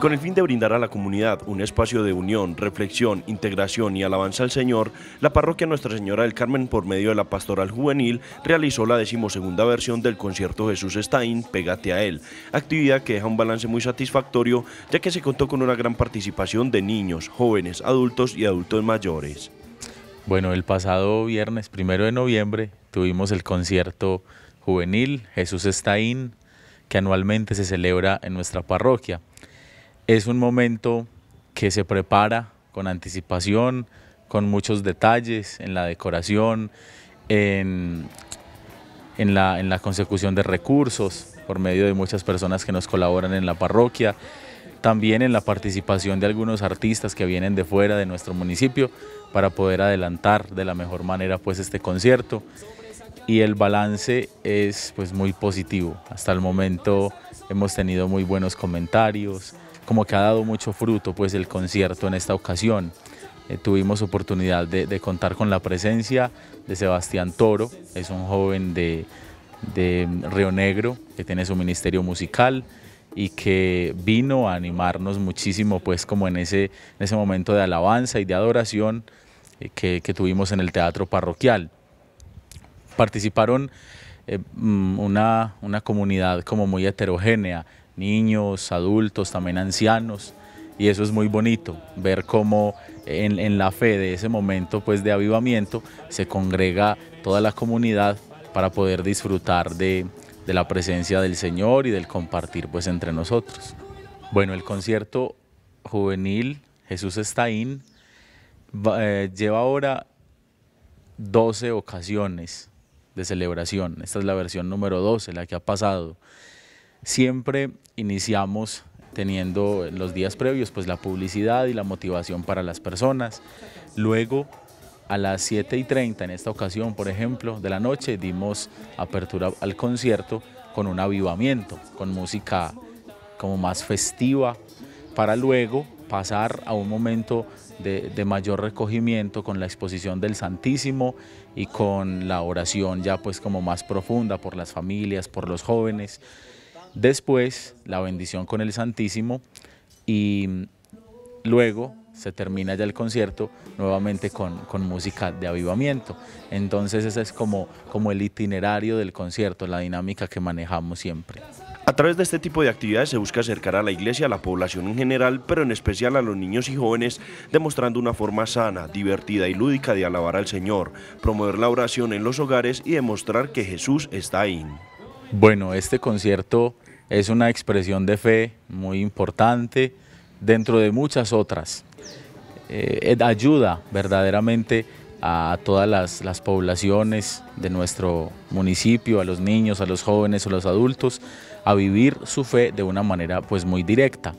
Con el fin de brindar a la comunidad un espacio de unión, reflexión, integración y alabanza al Señor, la parroquia Nuestra Señora del Carmen, por medio de la Pastoral Juvenil, realizó la decimosegunda versión del concierto Jesús Stein, Pégate a Él, actividad que deja un balance muy satisfactorio, ya que se contó con una gran participación de niños, jóvenes, adultos y adultos mayores. Bueno, el pasado viernes primero de noviembre tuvimos el concierto juvenil Jesús Stein, que anualmente se celebra en nuestra parroquia. Es un momento que se prepara con anticipación, con muchos detalles en la decoración, en, la, la consecución de recursos por medio de muchas personas que nos colaboran en la parroquia, también en la participación de algunos artistas que vienen de fuera de nuestro municipio para poder adelantar de la mejor manera pues este concierto y el balance es pues muy positivo. Hasta el momento hemos tenido muy buenos comentarios, como que ha dado mucho fruto pues el concierto en esta ocasión. Eh, tuvimos oportunidad de, contar con la presencia de Sebastián Toro, es un joven de, Río Negro que tiene su ministerio musical y que vino a animarnos muchísimo pues como en ese, en ese momento de alabanza y de adoración eh, que, que tuvimos en el teatro parroquial. Participaron eh, mm, una, una comunidad como muy heterogénea, niños, adultos, también ancianos, y eso es muy bonito, ver cómo en, la fe de ese momento pues, de avivamiento se congrega toda la comunidad para poder disfrutar de, la presencia del Señor y del compartir pues, entre nosotros. Bueno, el concierto juvenil Jesús está in, eh, lleva ahora 12 ocasiones de celebración. Esta es la versión número 12, la que ha pasado. Siempre iniciamos teniendo en los días previos pues la publicidad y la motivación para las personas. Luego a las 7 y 30 en esta ocasión, por ejemplo, de la noche dimos apertura al concierto con un avivamiento, con música como más festiva, para luego pasar a un momento de, de, mayor recogimiento con la exposición del Santísimo y con la oración ya pues como más profunda por las familias, por los jóvenes. Después, la bendición con el Santísimo y luego se termina ya el concierto nuevamente con, música de avivamiento. Entonces ese es como, como el itinerario del concierto, la dinámica que manejamos siempre. A través de este tipo de actividades se busca acercar a la iglesia a la población en general, pero en especial a los niños y jóvenes, demostrando una forma sana, divertida y lúdica de alabar al Señor, promover la oración en los hogares y demostrar que Jesús está ahí. Bueno, este concierto es una expresión de fe muy importante dentro de muchas otras. Eh, ayuda verdaderamente a todas las, poblaciones de nuestro municipio, a los niños, a los jóvenes, a los adultos, a vivir su fe de una manera pues muy directa.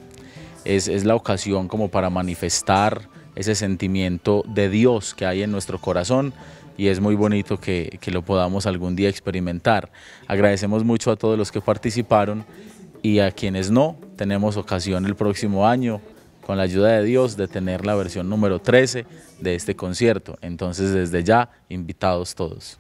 Es, es la ocasión como para manifestar ese sentimiento de Dios que hay en nuestro corazón y es muy bonito que, lo podamos algún día experimentar. Agradecemos mucho a todos los que participaron y a quienes no, tenemos ocasión el próximo año con la ayuda de Dios de tener la versión número 13 de este concierto. Entonces desde ya, invitados todos.